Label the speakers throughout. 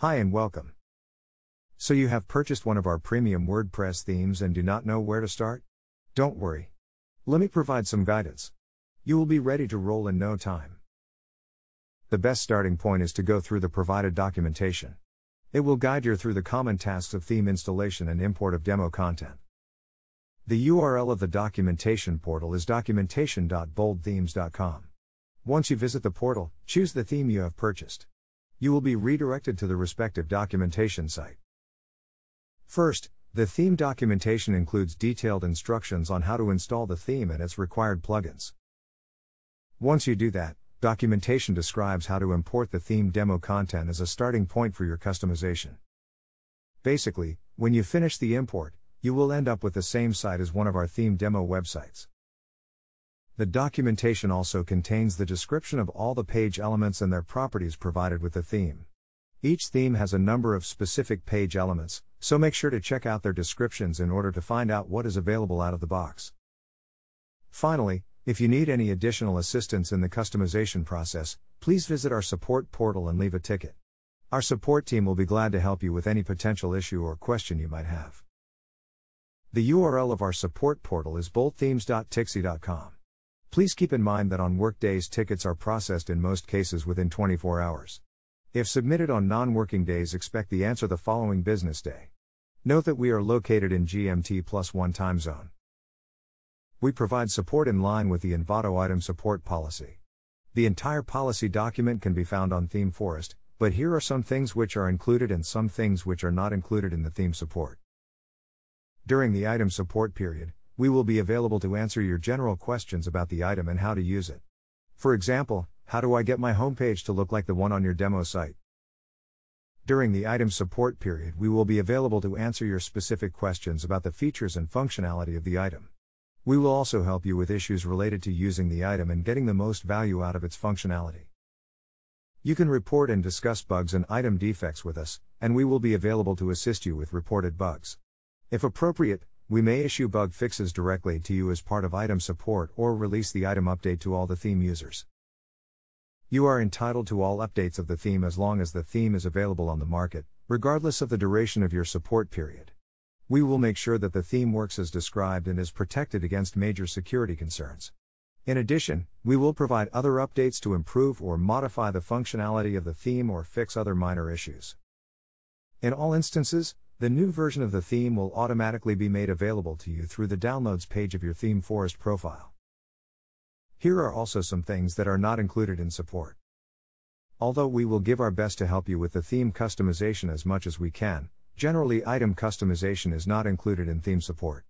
Speaker 1: Hi and welcome. So, you have purchased one of our premium WordPress themes and do not know where to start? Don't worry. Let me provide some guidance. You will be ready to roll in no time. The best starting point is to go through the provided documentation. It will guide you through the common tasks of theme installation and import of demo content. The URL of the documentation portal is documentation.boldthemes.com. Once you visit the portal, choose the theme you have purchased. You will be redirected to the respective documentation site. First, the theme documentation includes detailed instructions on how to install the theme and its required plugins. Once you do that, documentation describes how to import the theme demo content as a starting point for your customization. Basically, when you finish the import, you will end up with the same site as one of our theme demo websites. The documentation also contains the description of all the page elements and their properties provided with the theme. Each theme has a number of specific page elements, so make sure to check out their descriptions in order to find out what is available out of the box. Finally, if you need any additional assistance in the customization process, please visit our support portal and leave a ticket. Our support team will be glad to help you with any potential issue or question you might have. The URL of our support portal is boldthemes.ticksy.com. Please keep in mind that on workdays tickets are processed in most cases within 24 hours. If submitted on non working days, expect the answer the following business day. Note that we are located in GMT plus 1 time zone. We provide support in line with the Envato item support policy. The entire policy document can be found on ThemeForest, but here are some things which are included and some things which are not included in the theme support. During the item support period, we will be available to answer your general questions about the item and how to use it. For example, how do I get my homepage to look like the one on your demo site? During the item support period, we will be available to answer your specific questions about the features and functionality of the item. We will also help you with issues related to using the item and getting the most value out of its functionality. You can report and discuss bugs and item defects with us, and we will be available to assist you with reported bugs. If appropriate, we may issue bug fixes directly to you as part of item support or release the item update to all the theme users. You are entitled to all updates of the theme as long as the theme is available on the market, regardless of the duration of your support period. We will make sure that the theme works as described and is protected against major security concerns. In addition, we will provide other updates to improve or modify the functionality of the theme or fix other minor issues. In all instances, the new version of the theme will automatically be made available to you through the Downloads page of your ThemeForest profile. Here are also some things that are not included in support. Although we will give our best to help you with the theme customization as much as we can, generally item customization is not included in theme support.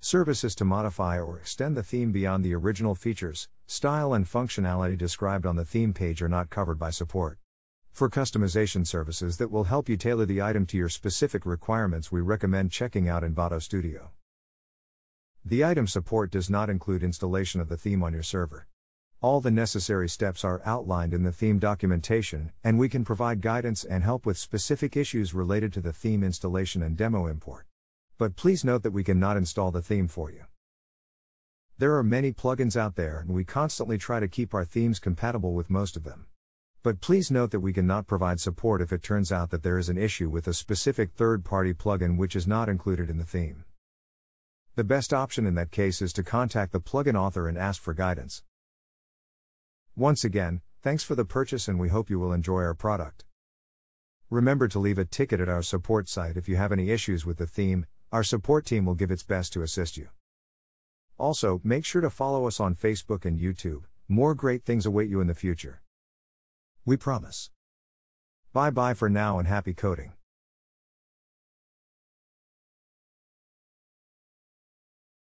Speaker 1: Services to modify or extend the theme beyond the original features, style, and functionality described on the theme page are not covered by support. For customization services that will help you tailor the item to your specific requirements, we recommend checking out Envato Studio. The item support does not include installation of the theme on your server. All the necessary steps are outlined in the theme documentation, and we can provide guidance and help with specific issues related to the theme installation and demo import. But please note that we cannot install the theme for you. There are many plugins out there, and we constantly try to keep our themes compatible with most of them. But please note that we cannot provide support if it turns out that there is an issue with a specific third party plugin which is not included in the theme. The best option in that case is to contact the plugin author and ask for guidance. Once again, thanks for the purchase and we hope you will enjoy our product. Remember to leave a ticket at our support site if you have any issues with the theme, our support team will give its best to assist you. Also, make sure to follow us on Facebook and YouTube, more great things await you in the future. We promise. Bye bye for now and happy coding.